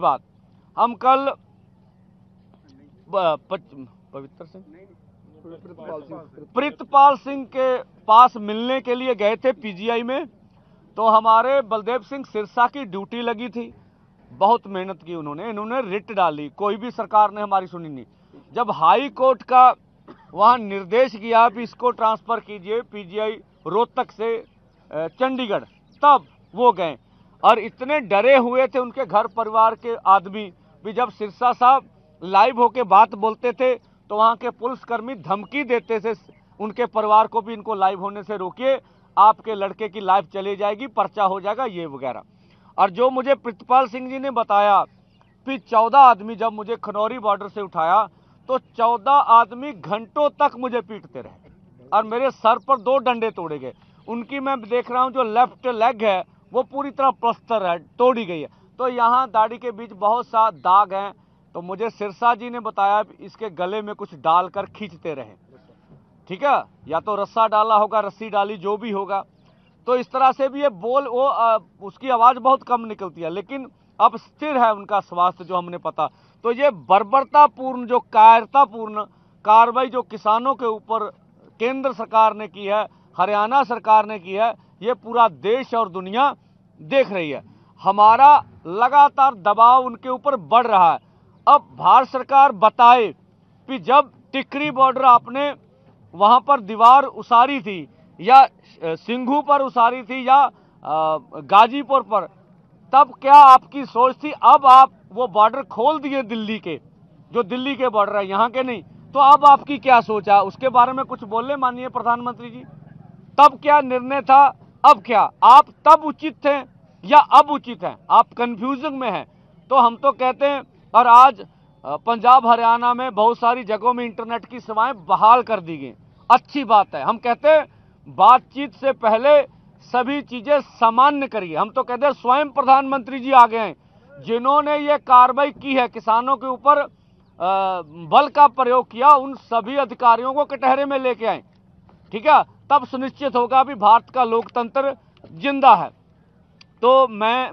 बात। हम कल पवित्र सिंह? प्रीतपाल सिंह। के पास मिलने के लिए गए थे पीजीआई में तो हमारे बलदेव सिंह सिरसा की ड्यूटी लगी थी। बहुत मेहनत की उन्होंने इन्होंने रिट डाली कोई भी सरकार ने हमारी सुनी नहीं। जब हाई कोर्ट का वहाँ निर्देश किया कि इसको ट्रांसफ़र कीजिए पीजीआई रोहतक से चंडीगढ़ तब वो गए। और इतने डरे हुए थे उनके घर परिवार के आदमी भी, जब सिरसा साहब लाइव होके बात बोलते थे तो वहाँ के पुलिसकर्मी धमकी देते थे, उनके परिवार को भी इनको लाइव होने से रोकिए, आपके लड़के की लाइफ चली जाएगी, पर्चा हो जाएगा, ये वगैरह। और जो मुझे प्रितपाल सिंह जी ने बताया कि चौदह आदमी जब मुझे खनौरी बॉर्डर से उठाया तो चौदह आदमी घंटों तक मुझे पीटते रहे और मेरे सर पर दो डंडे तोड़े गए। उनकी मैं देख रहा हूँ जो लेफ़्ट लेग है वो पूरी तरह प्लस्तर है तोड़ी गई है। तो यहाँ दाढ़ी के बीच बहुत सा दाग हैं तो मुझे सिरसा जी ने बताया इसके गले में कुछ डालकर खींचते रहे। ठीक है? या तो रस्सा डाला होगा रस्सी डाली जो भी होगा। तो इस तरह से भी ये बोल वो आ, उसकी आवाज़ बहुत कम निकलती है लेकिन अब स्थिर है उनका स्वास्थ्य जो हमने पता। तो ये बर्बरतापूर्ण जो कायरतापूर्ण कार्रवाई जो किसानों के ऊपर केंद्र सरकार ने की है हरियाणा सरकार ने की है ये पूरा देश और दुनिया देख रही है। हमारा लगातार दबाव उनके ऊपर बढ़ रहा है। अब भारत सरकार बताए कि जब टिकरी बॉर्डर आपने वहाँ पर दीवार उसारी थी या सिंघू पर उसारी थी या गाजीपुर पर, तब क्या आपकी सोच थी, अब आप वो बॉर्डर खोल दिए दिल्ली के, जो दिल्ली के बॉर्डर है, यहाँ के नहीं। तो अब आपकी क्या सोच है? उसके बारे में कुछ बोले माननीय प्रधानमंत्री जी। तब क्या निर्णय था अब क्या? आप तब उचित थे या अब उचित हैं? आप कंफ्यूजन में हैं। तो हम तो कहते हैं, और आज पंजाब, हरियाणा में बहुत सारी जगहों में इंटरनेट की सेवाएँ बहाल कर दी गई। अच्छी बात है। हम कहते हैं, बातचीत से पहले सभी चीज़ें सामान्य करिए। हम तो कहते हैं, स्वयं प्रधानमंत्री जी आ गए हैं। जिन्होंने ये कार्रवाई की है, किसानों के ऊपर बल का प्रयोग किया, उन सभी अधिकारियों को कटहरे में लेके आए। ठीक है? तब सुनिश्चित होगा भी भारत का लोकतंत्र ज़िंदा है। तो मैं मैं